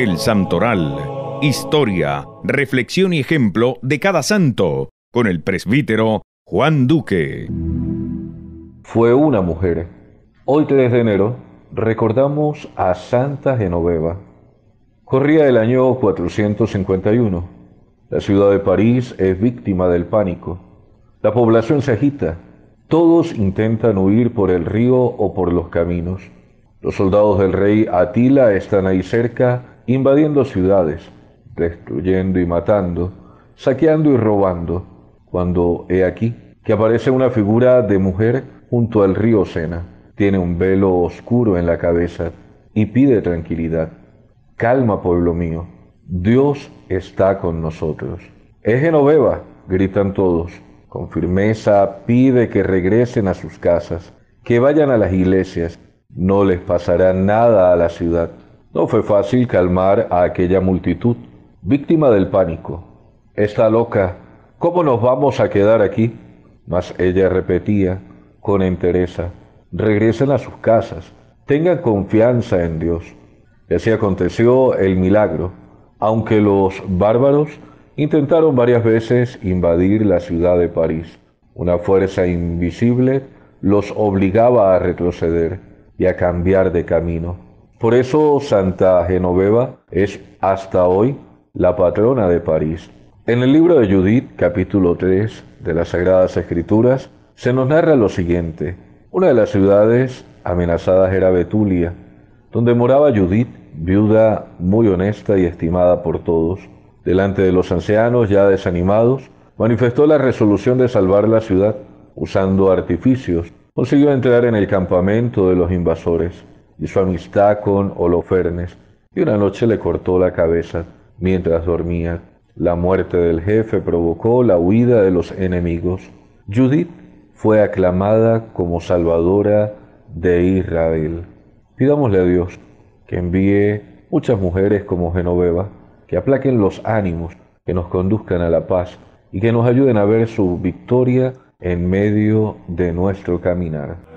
El Santoral. Historia, reflexión y ejemplo de cada santo. Con el presbítero Juan Duque. Fue una mujer. Hoy 3 de enero recordamos a Santa Genoveva. Corría el año 451. La ciudad de París es víctima del pánico. La población se agita. Todos intentan huir por el río o por los caminos. Los soldados del rey Atila están ahí cerca invadiendo ciudades, destruyendo y matando, saqueando y robando, cuando he aquí que aparece una figura de mujer junto al río Sena. Tiene un velo oscuro en la cabeza y pide tranquilidad. Calma, pueblo mío, Dios está con nosotros. Es Genoveva, gritan todos. Con firmeza pide que regresen a sus casas, que vayan a las iglesias. No les pasará nada a la ciudad. No fue fácil calmar a aquella multitud, víctima del pánico. Está loca, ¿cómo nos vamos a quedar aquí? Mas ella repetía con entereza, regresen a sus casas, tengan confianza en Dios. Y así aconteció el milagro, aunque los bárbaros intentaron varias veces invadir la ciudad de París. Una fuerza invisible los obligaba a retroceder y a cambiar de camino. Por eso Santa Genoveva es hasta hoy la patrona de París. En el libro de Judith, capítulo 3 de las Sagradas Escrituras, se nos narra lo siguiente. Una de las ciudades amenazadas era Betulia, donde moraba Judith, viuda muy honesta y estimada por todos. Delante de los ancianos ya desanimados, manifestó la resolución de salvar la ciudad usando artificios consiguió entrar en el campamento de los invasores, hizo amistad con Holofernes y una noche le cortó la cabeza mientras dormía. La muerte del jefe provocó la huida de los enemigos. Judith fue aclamada como salvadora de Israel. Pidámosle a Dios que envíe muchas mujeres como Genoveva, que aplaquen los ánimos, que nos conduzcan a la paz y que nos ayuden a ver su victoria en medio de nuestro caminar.